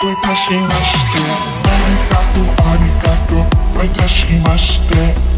どいたしましてありがとうありがとうういたしまして。